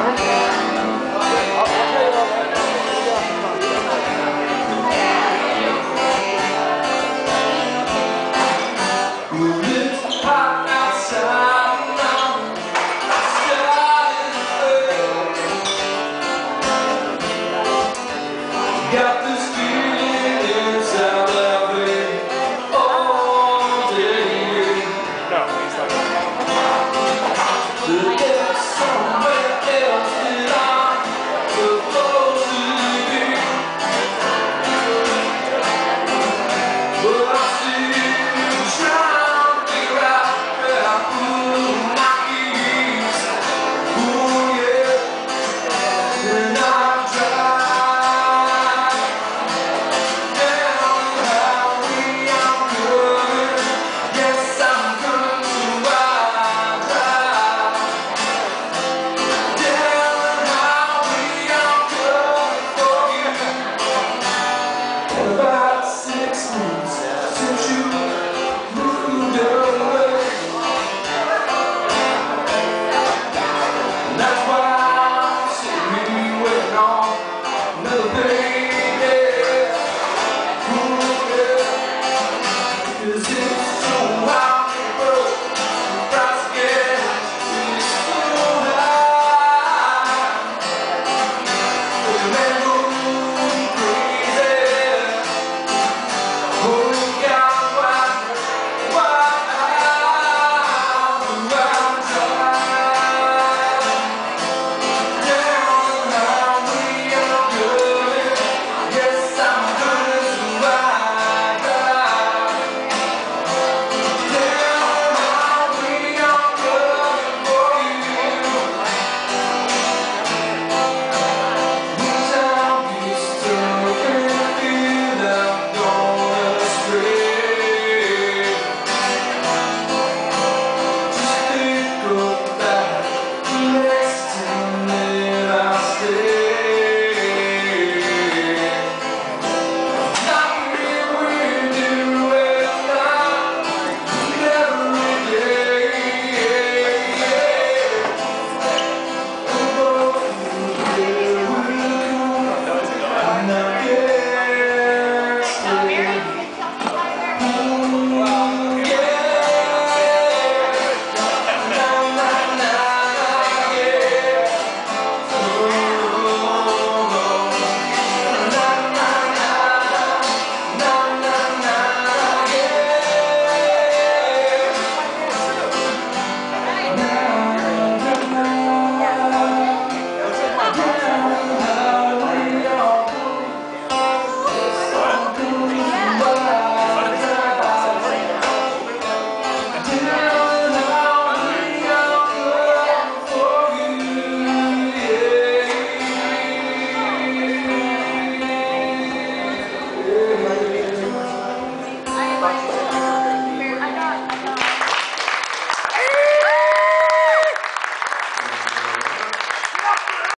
Got next week.